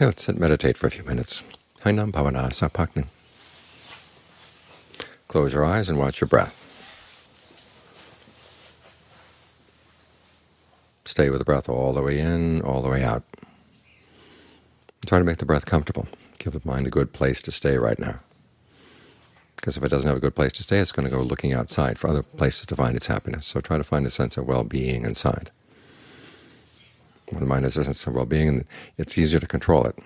Okay, let's sit and meditate for a few minutes. Hainam Bhavana Sapakning. Close your eyes and watch your breath. Stay with the breath all the way in, all the way out. Try to make the breath comfortable. Give the mind a good place to stay right now. Because if it doesn't have a good place to stay, it's going to go looking outside for other places to find its happiness. So try to find a sense of well-being inside. When the mind a sense of well-being, and it's easier to control it.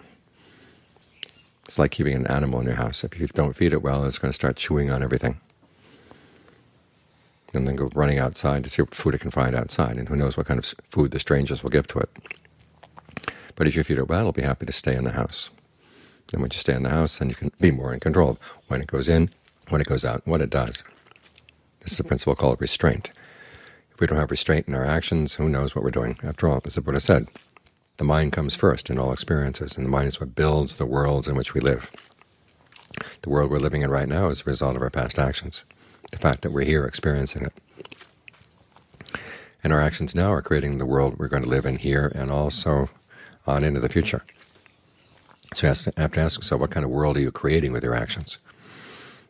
It's like keeping an animal in your house. If you don't feed it well, it's going to start chewing on everything. And then go running outside to see what food it can find outside, and who knows what kind of food the strangers will give to it. But if you feed it well, it'll be happy to stay in the house. And when you stay in the house, then you can be more in control of when it goes in, when it goes out, and what it does. This is a principle called restraint. If we don't have restraint in our actions, who knows what we're doing? After all, as the Buddha said, the mind comes first in all experiences, and the mind is what builds the worlds in which we live. The world we're living in right now is a result of our past actions, the fact that we're here experiencing it. And our actions now are creating the world we're going to live in here and also on into the future. So you have to ask yourself, what kind of world are you creating with your actions?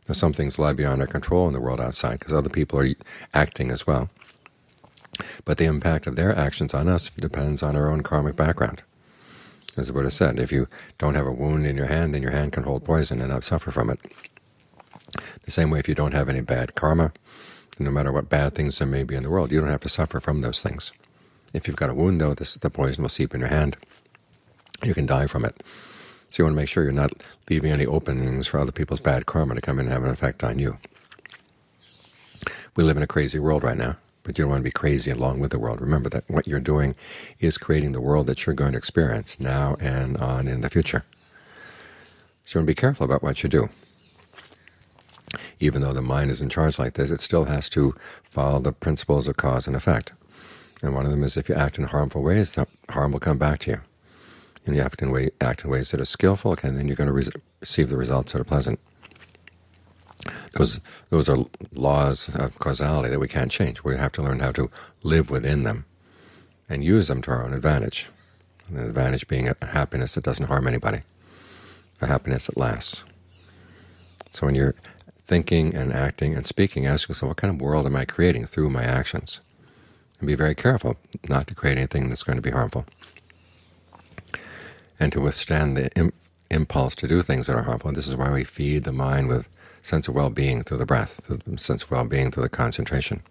Now, some things lie beyond our control in the world outside, because other people are acting as well. But the impact of their actions on us depends on our own karmic background. As the Buddha said, if you don't have a wound in your hand, then your hand can hold poison and not suffer from it. The same way, if you don't have any bad karma, no matter what bad things there may be in the world, you don't have to suffer from those things. If you've got a wound, though, this, the poison will seep in your hand. You can die from it. So you want to make sure you're not leaving any openings for other people's bad karma to come in and have an effect on you. We live in a crazy world right now, but you don't want to be crazy along with the world. Remember that what you're doing is creating the world that you're going to experience now and on in the future. So you want to be careful about what you do. Even though the mind is in charge like this, it still has to follow the principles of cause and effect. And one of them is if you act in harmful ways, the harm will come back to you and you have to act in ways that are skillful, and then you're going to receive the results that are pleasant. Those, those are laws of causality that we can't change. We have to learn how to live within them and use them to our own advantage. And the advantage being a happiness that doesn't harm anybody, a happiness that lasts. So when you're thinking and acting and speaking, ask yourself, what kind of world am I creating through my actions? And be very careful not to create anything that's going to be harmful and to withstand the impulse to do things that are harmful. And this is why we feed the mind with sense of well-being through the breath, through the sense of well-being through the concentration.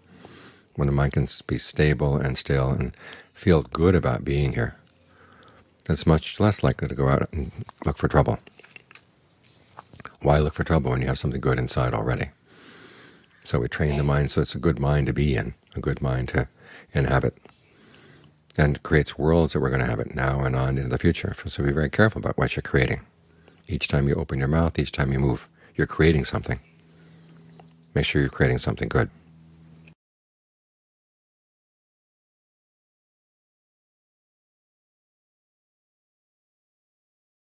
When the mind can be stable and still and feel good about being here, it's much less likely to go out and look for trouble. Why look for trouble when you have something good inside already? So we train the mind so it's a good mind to be in, a good mind to inhabit and creates worlds that we're going to have it now and on into the future. So be very careful about what you're creating. Each time you open your mouth, each time you move, you're creating something. Make sure you're creating something good.